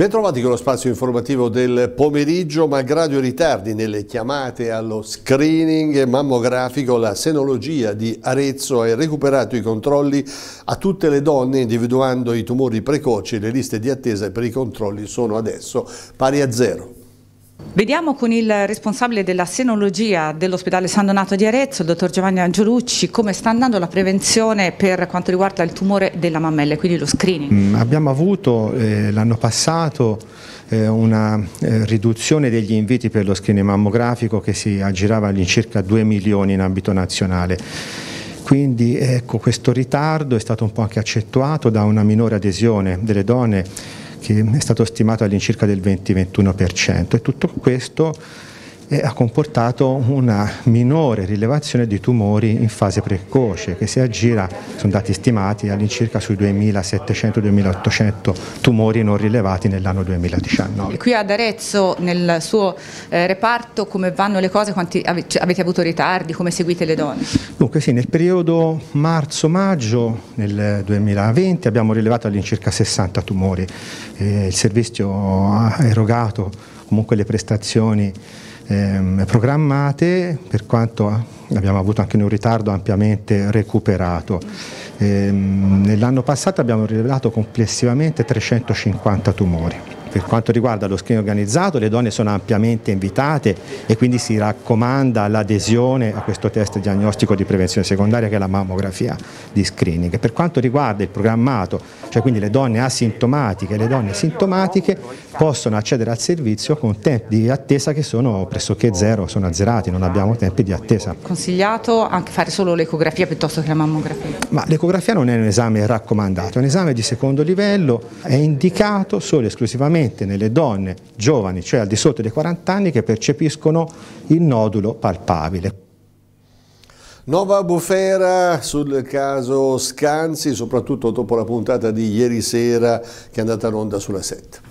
Bentrovati con lo spazio informativo del pomeriggio, malgrado i ritardi nelle chiamate allo screening mammografico, la senologia di Arezzo ha recuperato i controlli a tutte le donne individuando i tumori precoci le liste di attesa per i controlli sono adesso pari a zero. Vediamo con il responsabile della senologia dell'ospedale San Donato di Arezzo, il dottor Giovanni Angiolucci, come sta andando la prevenzione per quanto riguarda il tumore della mammella, quindi lo screening. Mm, abbiamo avuto eh, l'anno passato eh, una eh, riduzione degli inviti per lo screening mammografico che si aggirava all'incirca 2 milioni in ambito nazionale. Quindi ecco, questo ritardo è stato un po' anche accentuato da una minore adesione delle donne che è stato stimato all'incirca del 20-21% e tutto questo e ha comportato una minore rilevazione di tumori in fase precoce che si aggira, sono dati stimati all'incirca sui 2700-2800 tumori non rilevati nell'anno 2019. Qui ad Arezzo nel suo eh, reparto come vanno le cose, quanti avete avuto ritardi, come seguite le donne? Dunque sì, nel periodo marzo-maggio nel 2020 abbiamo rilevato all'incirca 60 tumori, eh, il servizio ha erogato comunque le prestazioni ehm, programmate, per quanto abbiamo avuto anche un ritardo ampiamente recuperato. Ehm, Nell'anno passato abbiamo rilevato complessivamente 350 tumori. Per quanto riguarda lo screening organizzato, le donne sono ampiamente invitate e quindi si raccomanda l'adesione a questo test diagnostico di prevenzione secondaria che è la mammografia di screening. Per quanto riguarda il programmato, cioè quindi le donne asintomatiche e le donne sintomatiche possono accedere al servizio con tempi di attesa che sono pressoché zero, sono azzerati, non abbiamo tempi di attesa. Consigliato anche fare solo l'ecografia piuttosto che la mammografia? Ma l'ecografia non è un esame raccomandato, è un esame di secondo livello, è indicato solo e esclusivamente nelle donne giovani, cioè al di sotto dei 40 anni, che percepiscono il nodulo palpabile. Nuova bufera sul caso Scanzi, soprattutto dopo la puntata di ieri sera che è andata in onda sulla 7.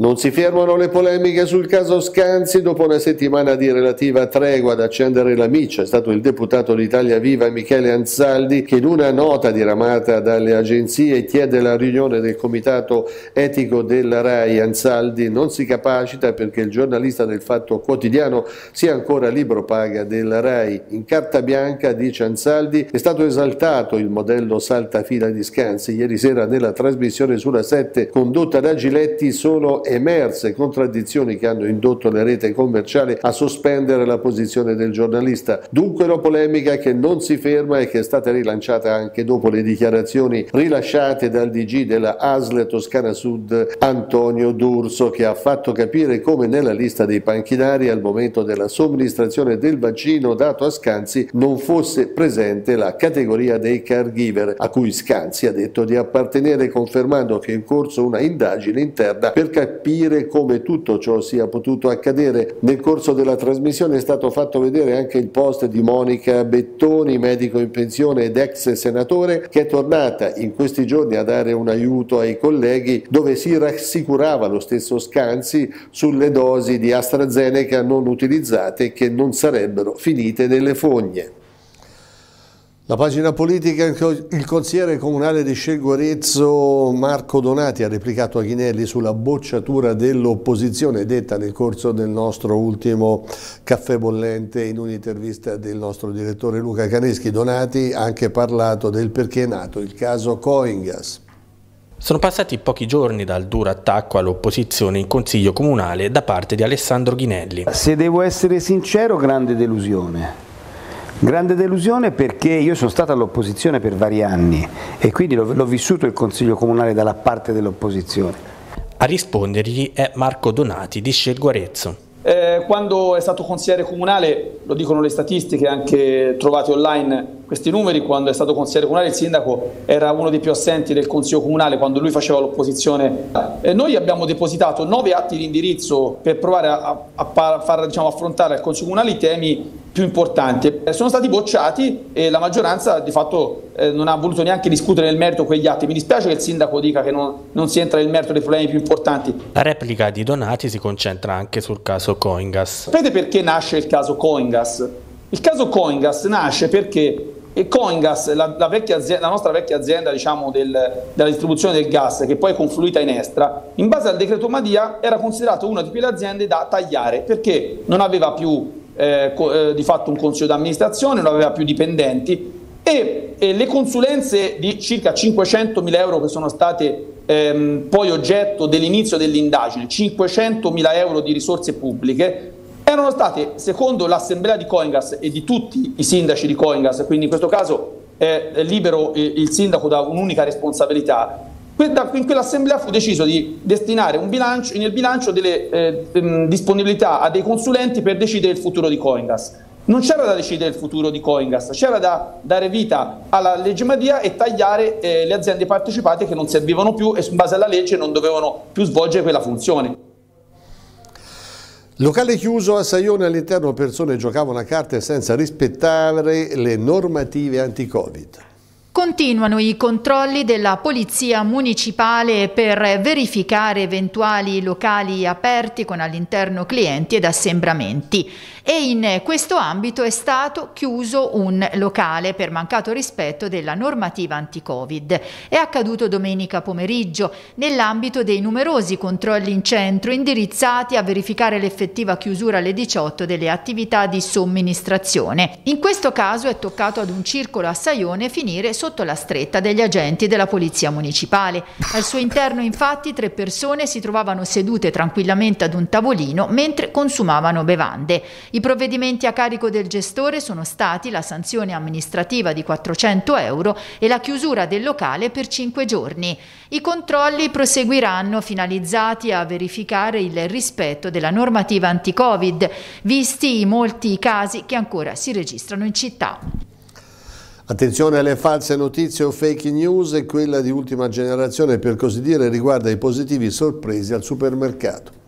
Non si fermano le polemiche sul caso Scanzi dopo una settimana di relativa tregua ad accendere la miccia. È stato il deputato d'Italia Viva Michele Anzaldi che in una nota diramata dalle agenzie chiede la riunione del comitato etico della RAI. Anzaldi non si capacita perché il giornalista del Fatto Quotidiano sia ancora libro paga della RAI. In carta bianca, dice Anzaldi, è stato esaltato il modello saltafila di Scanzi. Ieri sera nella trasmissione sulla 7 condotta da Giletti solo emerse contraddizioni che hanno indotto le rete commerciali a sospendere la posizione del giornalista. Dunque una polemica che non si ferma e che è stata rilanciata anche dopo le dichiarazioni rilasciate dal DG della ASL Toscana Sud Antonio D'Urso che ha fatto capire come nella lista dei panchinari al momento della somministrazione del vaccino dato a Scanzi non fosse presente la categoria dei caregiver a cui Scanzi ha detto di appartenere confermando che è in corso una indagine interna per capire capire come tutto ciò sia potuto accadere. Nel corso della trasmissione è stato fatto vedere anche il post di Monica Bettoni, medico in pensione ed ex senatore, che è tornata in questi giorni a dare un aiuto ai colleghi dove si rassicurava lo stesso Scanzi sulle dosi di AstraZeneca non utilizzate che non sarebbero finite nelle fogne. La pagina politica, il consigliere comunale di Scelgo Arezzo Marco Donati ha replicato a Ghinelli sulla bocciatura dell'opposizione detta nel corso del nostro ultimo caffè bollente in un'intervista del nostro direttore Luca Caneschi. Donati ha anche parlato del perché è nato il caso Coingas. Sono passati pochi giorni dal duro attacco all'opposizione in consiglio comunale da parte di Alessandro Ghinelli. Se devo essere sincero, grande delusione Grande delusione perché io sono stato all'opposizione per vari anni e quindi l'ho vissuto il Consiglio Comunale dalla parte dell'opposizione. A rispondergli è Marco Donati di Scelgo Arezzo. Eh, quando è stato consigliere comunale, lo dicono le statistiche anche trovate online, questi numeri, quando è stato consigliere comunale il sindaco era uno dei più assenti del consiglio comunale quando lui faceva l'opposizione. Eh, noi abbiamo depositato nove atti di indirizzo per provare a, a, a far diciamo, affrontare al consiglio comunale i temi più importanti. Eh, sono stati bocciati e la maggioranza di fatto eh, non ha voluto neanche discutere nel merito quegli atti. Mi dispiace che il sindaco dica che non, non, si entra nel merito dei problemi più importanti. La replica di Donati si concentra anche sul caso Coingas. Sapete perché nasce il caso Coingas? Il caso Coingas nasce perché Coingas, la, la, azienda, la nostra vecchia azienda diciamo, del, della distribuzione del gas, che poi è confluita in Estra, in base al decreto Madia era considerato una di quelle aziende da tagliare perché non aveva più eh, eh, di fatto un consiglio d'amministrazione, non aveva più dipendenti e, e le consulenze di circa 500 mila euro che sono state ehm, poi oggetto dell'inizio dell'indagine, 500 mila euro di risorse pubbliche, erano state, secondo l'assemblea di Coingas e di tutti i sindaci di Coingas, quindi in questo caso è libero il sindaco da un'unica responsabilità, in quell'assemblea fu deciso di destinare bilancio, nel bilancio delle eh, disponibilità a dei consulenti per decidere il futuro di Coingas. Non c'era da decidere il futuro di Coingas, c'era da dare vita alla legge Madia e tagliare eh, le aziende partecipate che non servivano più e in base alla legge non dovevano più svolgere quella funzione. Locale chiuso a Saione all'interno persone giocavano a carte senza rispettare le normative anti-Covid. Continuano i controlli della Polizia Municipale per verificare eventuali locali aperti con all'interno clienti ed assembramenti e in questo ambito è stato chiuso un locale per mancato rispetto della normativa anti-Covid. È accaduto domenica pomeriggio nell'ambito dei numerosi controlli in centro indirizzati a verificare l'effettiva chiusura alle 18 delle attività di somministrazione. In questo caso è toccato ad un circolo a Saione finire sotto la stretta degli agenti della Polizia Municipale. Al suo interno infatti tre persone si trovavano sedute tranquillamente ad un tavolino mentre consumavano bevande. I provvedimenti a carico del gestore sono stati la sanzione amministrativa di 400 euro e la chiusura del locale per 5 giorni. I controlli proseguiranno finalizzati a verificare il rispetto della normativa anti-Covid, visti i molti casi che ancora si registrano in città. Attenzione alle false notizie o fake news quella di ultima generazione per così dire riguarda i positivi sorpresi al supermercato.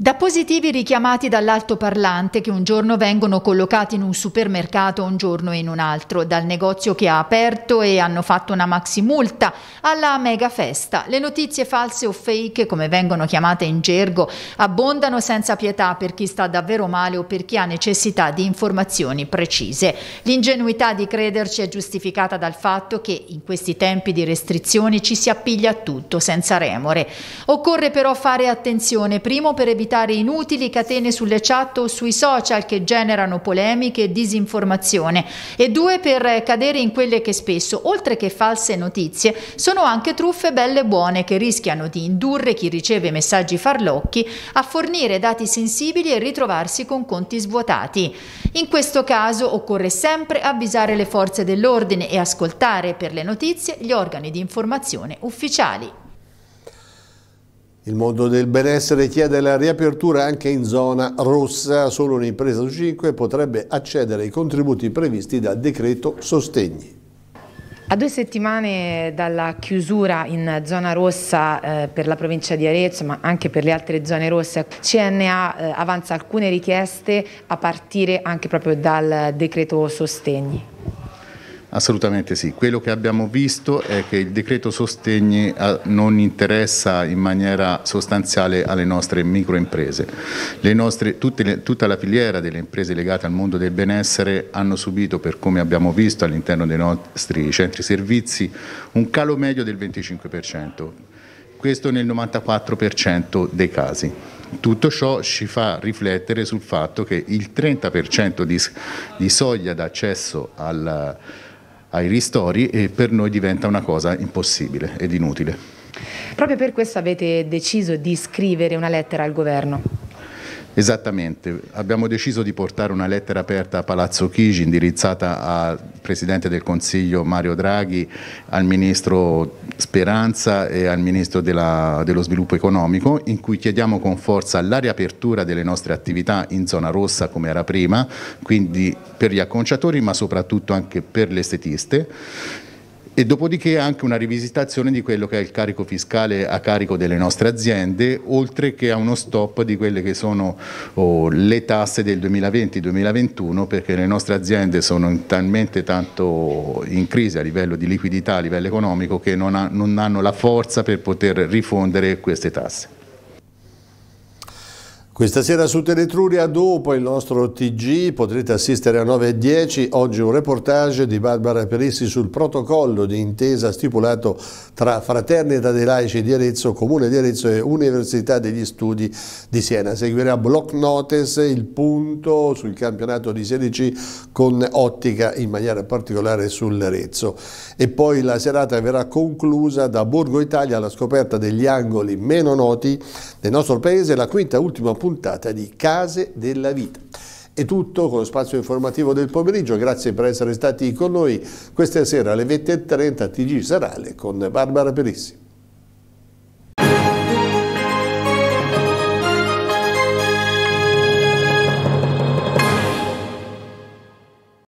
Da positivi richiamati dall'altoparlante che un giorno vengono collocati in un supermercato, un giorno in un altro, dal negozio che ha aperto e hanno fatto una maxi multa alla mega festa. Le notizie false o fake, come vengono chiamate in gergo, abbondano senza pietà per chi sta davvero male o per chi ha necessità di informazioni precise. L'ingenuità di crederci è giustificata dal fatto che in questi tempi di restrizioni ci si appiglia a tutto senza remore. Occorre però fare attenzione, primo per evitare evitare inutili catene sulle chat o sui social che generano polemiche e disinformazione e due per cadere in quelle che spesso, oltre che false notizie, sono anche truffe belle e buone che rischiano di indurre chi riceve messaggi farlocchi a fornire dati sensibili e ritrovarsi con conti svuotati. In questo caso occorre sempre avvisare le forze dell'ordine e ascoltare per le notizie gli organi di informazione ufficiali. Il mondo del benessere chiede la riapertura anche in zona rossa, solo un'impresa su 5 potrebbe accedere ai contributi previsti dal decreto sostegni. A due settimane dalla chiusura in zona rossa eh, per la provincia di Arezzo, ma anche per le altre zone rosse, CNA eh, avanza alcune richieste a partire anche proprio dal decreto sostegni. Assolutamente sì, quello che abbiamo visto è che il decreto sostegni eh, non interessa in maniera sostanziale alle nostre microimprese. Nostre, le, tutta la filiera delle imprese legate al mondo del benessere hanno subito, per come abbiamo visto all'interno dei nostri centri servizi, un calo medio del 25%, questo nel 94% dei casi. Tutto ciò ci fa riflettere sul fatto che il 30% di, di soglia d'accesso al ai ristori e per noi diventa una cosa impossibile ed inutile. Proprio per questo avete deciso di scrivere una lettera al governo? Esattamente, abbiamo deciso di portare una lettera aperta a Palazzo Chigi indirizzata al Presidente del Consiglio Mario Draghi, al Ministro Speranza e al Ministro della, dello Sviluppo Economico in cui chiediamo con forza la riapertura delle nostre attività in zona rossa come era prima, quindi per gli acconciatori ma soprattutto anche per le estetiste e dopodiché anche una rivisitazione di quello che è il carico fiscale a carico delle nostre aziende, oltre che a uno stop di quelle che sono oh, le tasse del 2020-2021, perché le nostre aziende sono talmente tanto in crisi a livello di liquidità, a livello economico, che non, ha, non hanno la forza per poter rifondere queste tasse. Questa sera su Teletruria, dopo il nostro TG, potrete assistere a 9.10. Oggi un reportage di Barbara Perissi sul protocollo di intesa stipulato tra Fraternità dei Laici di Arezzo, Comune di Arezzo e Università degli Studi di Siena. Seguirà Block Notice, il punto sul campionato di 16 con ottica in maniera particolare sull'Arezzo. E poi la serata verrà conclusa da Borgo Italia alla scoperta degli angoli meno noti del nostro paese, la quinta ultima puntata puntata di Case della Vita. È tutto con lo spazio informativo del pomeriggio, grazie per essere stati con noi questa sera alle 20.30 TG Sarale con Barbara Perissi.